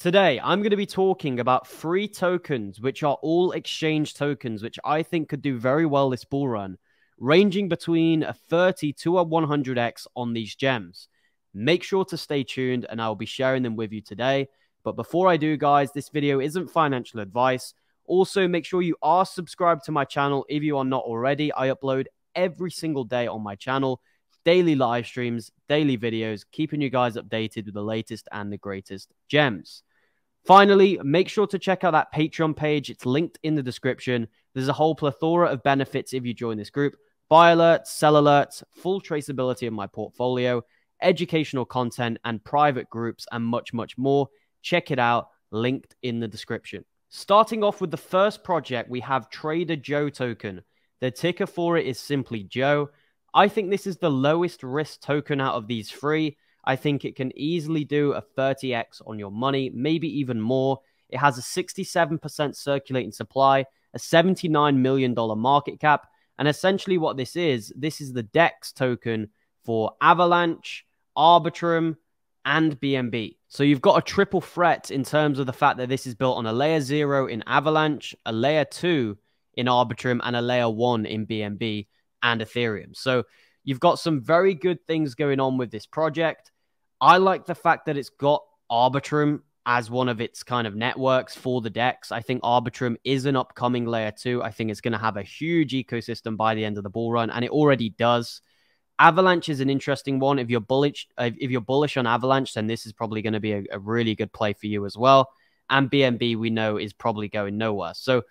Today, I'm going to be talking about three tokens, which are all exchange tokens, which I think could do very well this bull run, ranging between a 30 to a 100x on these gems. Make sure to stay tuned, and I'll be sharing them with you today. But before I do, guys, this video isn't financial advice. Also, make sure you are subscribed to my channel if you are not already. I upload every single day on my channel daily live streams, daily videos, keeping you guys updated with the latest and the greatest gems. Finally, make sure to check out that Patreon page. It's linked in the description. There's a whole plethora of benefits if you join this group buy alerts, sell alerts, full traceability of my portfolio, educational content, and private groups, and much, much more. Check it out, linked in the description. Starting off with the first project, we have Trader Joe token. The ticker for it is simply Joe. I think this is the lowest risk token out of these three. I think it can easily do a 30x on your money, maybe even more. It has a 67% circulating supply, a $79 million market cap. And essentially, what this is, this is the DEX token for Avalanche, Arbitrum, and BNB. So you've got a triple threat in terms of the fact that this is built on a layer zero in Avalanche, a layer two in Arbitrum, and a layer one in BNB and Ethereum. So you've got some very good things going on with this project. I like the fact that it's got Arbitrum as one of its kind of networks for the DEX. I think Arbitrum is an upcoming layer two. I think it's going to have a huge ecosystem by the end of the bull run, and it already does. Avalanche is an interesting one. If you're bullish, if you're bullish on Avalanche, then this is probably going to be a, a really good play for you as well. And BNB, we know, is probably going nowhere. So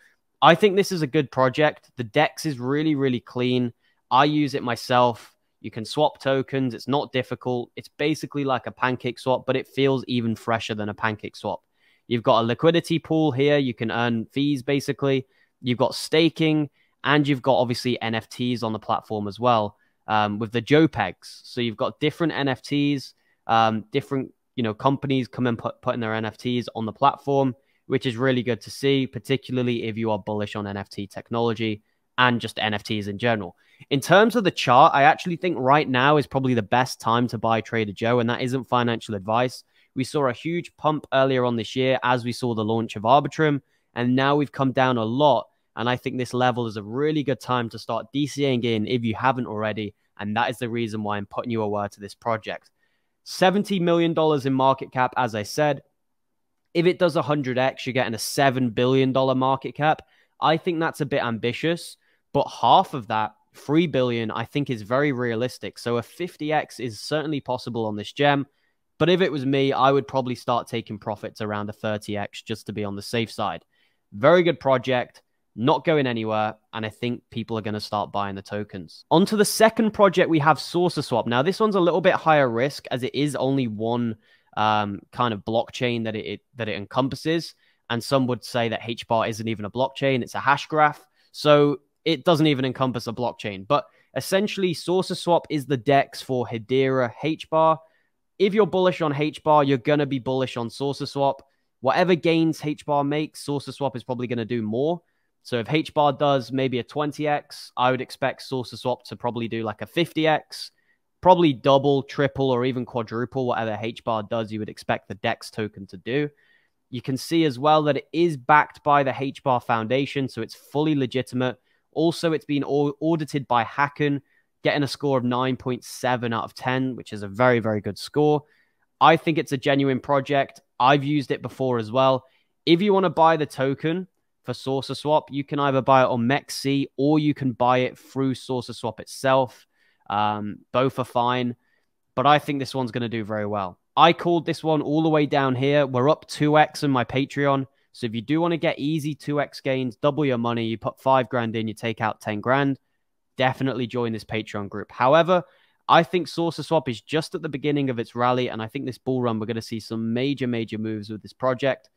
I think this is a good project. The DEX is really, really clean. I use it myself. You can swap tokens. It's not difficult. It's basically like a pancake swap, but it feels even fresher than a pancake swap. You've got a liquidity pool here. You can earn fees basically. You've got staking, and you've got obviously NFTs on the platform as well um, with the JoePegs. So you've got different NFTs, um, different you know companies come and put putting their NFTs on the platform, which is really good to see, particularly if you are bullish on NFT technology and just NFTs in general. In terms of the chart, I actually think right now is probably the best time to buy Trader Joe, and that isn't financial advice. We saw a huge pump earlier on this year as we saw the launch of Arbitrum, and now we've come down a lot. And I think this level is a really good time to start DCAing in if you haven't already. And that is the reason why I'm putting you aware to this project. $70 million in market cap, as I said. If it does 100x, you're getting a $7 billion market cap. I think that's a bit ambitious, but half of that 3 billion I think is very realistic. So a 50x is certainly possible on this gem. But if it was me, I would probably start taking profits around a 30x just to be on the safe side. Very good project, not going anywhere, and I think people are going to start buying the tokens. On to the second project, we have Saucer Swap. Now, this one's a little bit higher risk as it is only one um, kind of blockchain that it, it that it encompasses. And some would say that HBAR isn't even a blockchain, it's a hash graph. So it doesn't even encompass a blockchain. But essentially, SaucerSwap is the DEX for Hedera HBAR. If you're bullish on HBAR, you're going to be bullish on SaucerSwap. Whatever gains HBAR makes, SaucerSwap is probably going to do more. So if HBAR does maybe a 20x, I would expect SaucerSwap to probably do like a 50x, probably double, triple, or even quadruple whatever HBAR does. You would expect the DEX token to do. You can see as well that it is backed by the HBAR Foundation, so it's fully legitimate. Also, it's been audited by Hacken, getting a score of 9.7 out of 10, which is a very, very good score. I think it's a genuine project. I've used it before as well. If you want to buy the token for SaucerSwap, you can either buy it on MEXC or you can buy it through SaucerSwap itself. Um, both are fine, but I think this one's going to do very well. I called this one all the way down here. We're up 2x in my Patreon. So if you do want to get easy 2x gains, double your money, you put five grand in, you take out 10 grand, definitely join this Patreon group. However, I think Saucer Swap is just at the beginning of its rally, and I think this bull run, we're going to see some major, major moves with this project.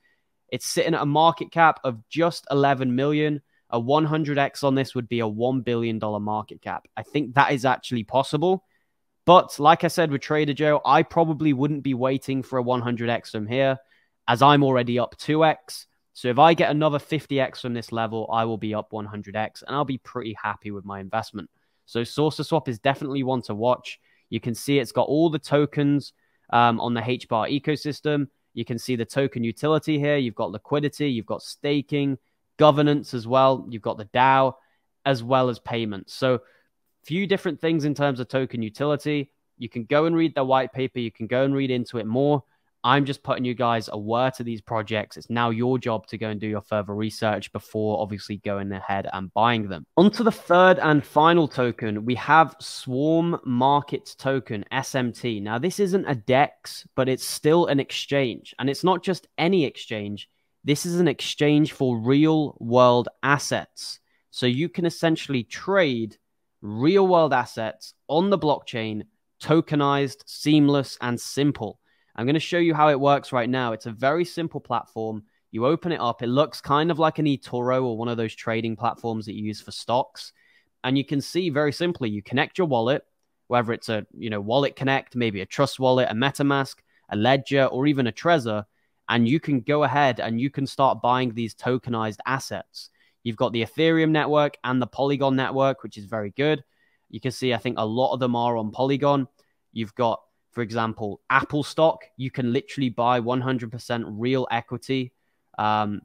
It's sitting at a market cap of just 11 million. A 100x on this would be a $1 billion market cap. I think that is actually possible. But like I said with Trader Joe, I probably wouldn't be waiting for a 100x from here as I'm already up 2x. So if I get another 50x from this level, I will be up 100x and I'll be pretty happy with my investment. So SaucerSwap is definitely one to watch. You can see it's got all the tokens um, on the HBAR ecosystem. You can see the token utility here. You've got liquidity, you've got staking, governance as well. You've got the DAO as well as payments. So, few different things in terms of token utility. You can go and read the white paper. You can go and read into it more. I'm just putting you guys aware to these projects. It's now your job to go and do your further research before obviously going ahead and buying them. On to the third and final token, we have Swarm Market Token, SMT. Now, this isn't a DEX, but it's still an exchange. And it's not just any exchange, this is an exchange for real world assets. So you can essentially trade real world assets on the blockchain, tokenized, seamless, and simple. I'm going to show you how it works right now. It's a very simple platform. You open it up, it looks kind of like an eToro or one of those trading platforms that you use for stocks. And you can see very simply, you connect your wallet, whether it's a you know wallet connect, maybe a trust wallet, a MetaMask, a Ledger, or even a Trezor, and you can go ahead and you can start buying these tokenized assets. You've got the Ethereum network and the Polygon network, which is very good. You can see, I think a lot of them are on Polygon. You've got for example, Apple stock, you can literally buy 100% real equity um,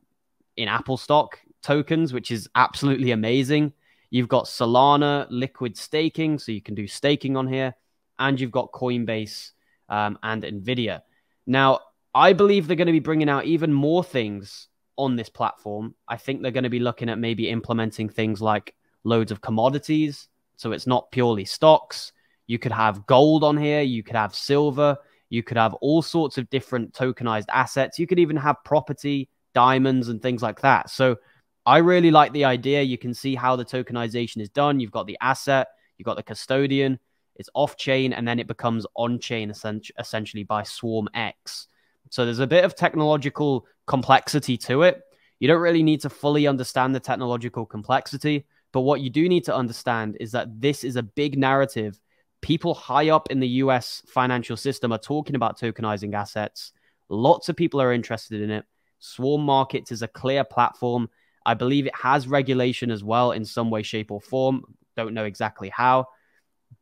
in Apple stock tokens, which is absolutely amazing. You've got Solana liquid staking, so you can do staking on here, and you've got Coinbase um, and Nvidia. Now, I believe they're going to be bringing out even more things on this platform. I think they're going to be looking at maybe implementing things like loads of commodities, so it's not purely stocks. You could have gold on here. You could have silver. You could have all sorts of different tokenized assets. You could even have property, diamonds, and things like that. So I really like the idea. You can see how the tokenization is done. You've got the asset, you've got the custodian, it's off chain, and then it becomes on chain essentially by Swarm X. So there's a bit of technological complexity to it. You don't really need to fully understand the technological complexity, but what you do need to understand is that this is a big narrative people high up in the US financial system are talking about tokenizing assets. Lots of people are interested in it. Swarm Markets is a clear platform. I believe it has regulation as well in some way, shape, or form. Don't know exactly how,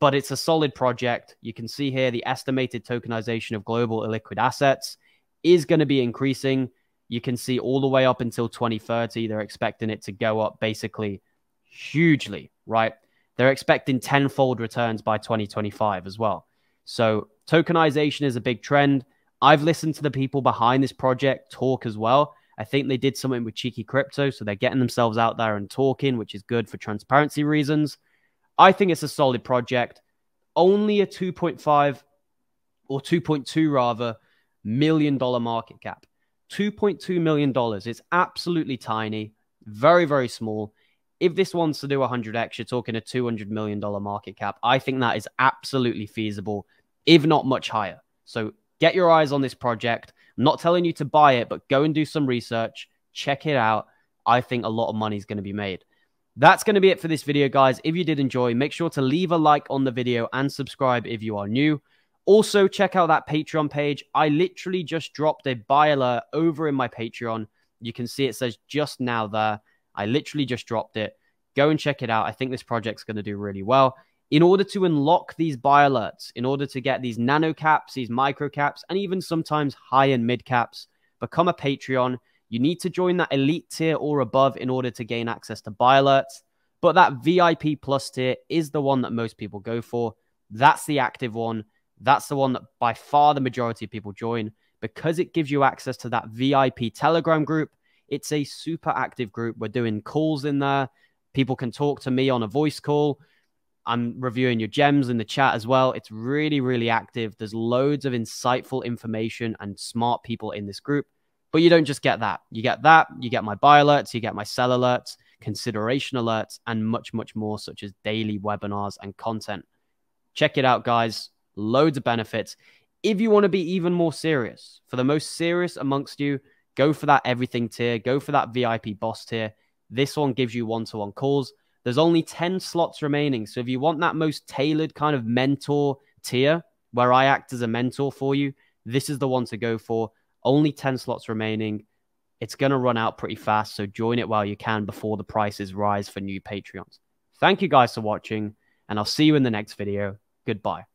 but it's a solid project. You can see here the estimated tokenization of global illiquid assets is going to be increasing. You can see all the way up until 2030. They're expecting it to go up basically hugely, right? They're expecting tenfold returns by 2025 as well. So tokenization is a big trend. I've listened to the people behind this project talk as well. I think they did something with Cheeky Crypto, so they're getting themselves out there and talking, which is good for transparency reasons. I think it's a solid project. Only a 2.5 or 2.2 rather million dollar market cap. 2.2 million dollars. It's absolutely tiny, very very small if this wants to do 100x, you're talking a $200 million market cap. I think that is absolutely feasible, if not much higher. So get your eyes on this project. I'm not telling you to buy it, but go and do some research, check it out. I think a lot of money is going to be made. That's going to be it for this video, guys. If you did enjoy, make sure to leave a like on the video and subscribe if you are new. Also, check out that Patreon page. I literally just dropped a buy alert over in my Patreon. You can see it says just now there. I literally just dropped it. Go and check it out. I think this project's going to do really well. In order to unlock these buy alerts, in order to get these nano caps, these micro caps, and even sometimes high and mid caps, become a Patreon. You need to join that elite tier or above in order to gain access to buy alerts. But that VIP plus tier is the one that most people go for. That's the active one. That's the one that by far the majority of people join because it gives you access to that VIP Telegram group it's a super active group. We're doing calls in there. People can talk to me on a voice call. I'm reviewing your gems in the chat as well. It's really, really active. There's loads of insightful information and smart people in this group. But you don't just get that. You get that. You get my buy alerts. You get my sell alerts, consideration alerts, and much, much more, such as daily webinars and content. Check it out, guys. Loads of benefits. If you want to be even more serious, for the most serious amongst you, Go for that everything tier. Go for that VIP boss tier. This one gives you one to one calls. There's only 10 slots remaining. So if you want that most tailored kind of mentor tier where I act as a mentor for you, this is the one to go for. Only 10 slots remaining. It's going to run out pretty fast. So join it while you can before the prices rise for new Patreons. Thank you guys for watching, and I'll see you in the next video. Goodbye.